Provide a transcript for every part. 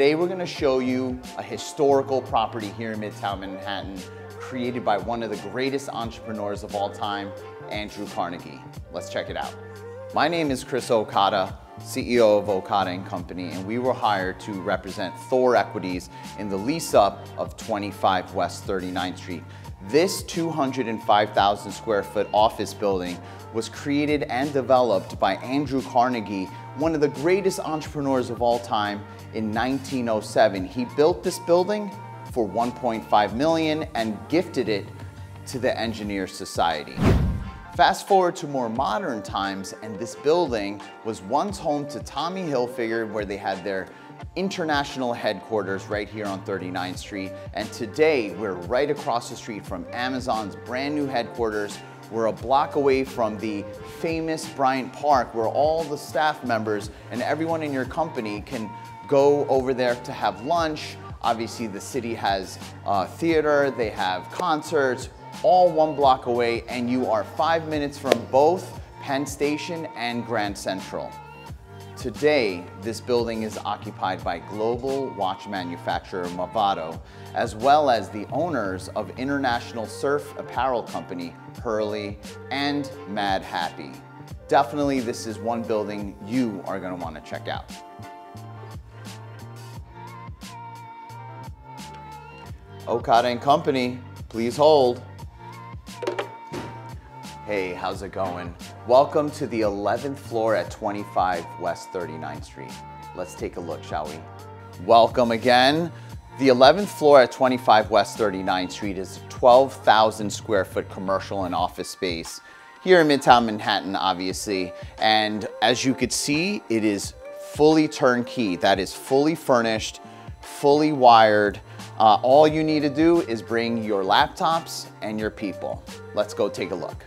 Today we're gonna show you a historical property here in Midtown Manhattan created by one of the greatest entrepreneurs of all time, Andrew Carnegie. Let's check it out. My name is Chris Okada, CEO of Okada & Company, and we were hired to represent Thor Equities in the lease up of 25 West 39th Street. This 205,000 square foot office building was created and developed by Andrew Carnegie, one of the greatest entrepreneurs of all time in 1907. He built this building for 1.5 million and gifted it to the Engineer Society. Fast forward to more modern times and this building was once home to Tommy Hilfiger where they had their international headquarters right here on 39th Street. And today we're right across the street from Amazon's brand new headquarters. We're a block away from the famous Bryant Park where all the staff members and everyone in your company can go over there to have lunch. Obviously the city has uh, theater, they have concerts, all one block away and you are five minutes from both Penn Station and Grand Central. Today, this building is occupied by global watch manufacturer Movado, as well as the owners of international surf apparel company Hurley and Madhappy. Definitely this is one building you are gonna wanna check out. Okada & Company, please hold. Hey, how's it going? Welcome to the 11th floor at 25 West 39th Street. Let's take a look, shall we? Welcome again. The 11th floor at 25 West 39th Street is 12,000 square foot commercial and office space here in Midtown Manhattan, obviously. And as you could see, it is fully turnkey. That is fully furnished, fully wired. Uh, all you need to do is bring your laptops and your people. Let's go take a look.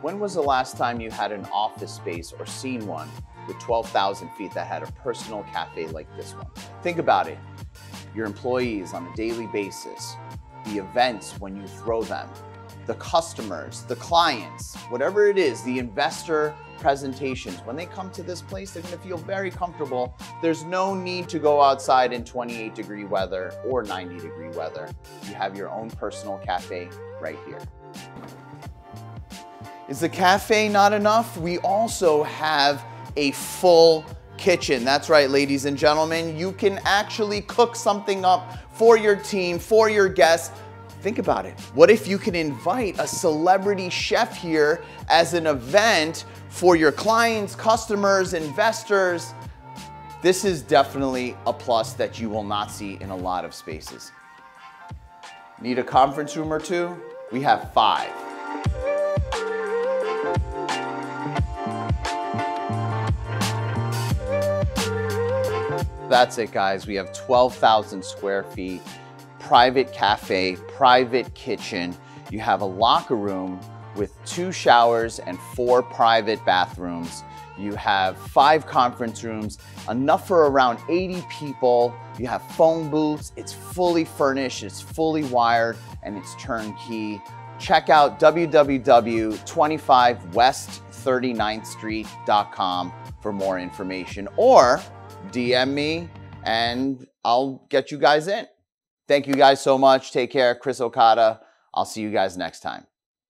When was the last time you had an office space or seen one with 12,000 feet that had a personal cafe like this one? Think about it. Your employees on a daily basis, the events when you throw them, the customers, the clients, whatever it is, the investor presentations, when they come to this place, they're gonna feel very comfortable. There's no need to go outside in 28 degree weather or 90 degree weather. You have your own personal cafe right here. Is the cafe not enough? We also have a full kitchen. That's right, ladies and gentlemen. You can actually cook something up for your team, for your guests. Think about it. What if you can invite a celebrity chef here as an event for your clients, customers, investors? This is definitely a plus that you will not see in a lot of spaces. Need a conference room or two? We have five. That's it guys, we have 12,000 square feet, private cafe, private kitchen. You have a locker room with two showers and four private bathrooms. You have five conference rooms, enough for around 80 people. You have phone booths, it's fully furnished, it's fully wired, and it's turnkey. Check out www.25west39thstreet.com for more information or DM me and I'll get you guys in. Thank you guys so much. Take care. Chris Okada. I'll see you guys next time.